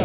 Oh,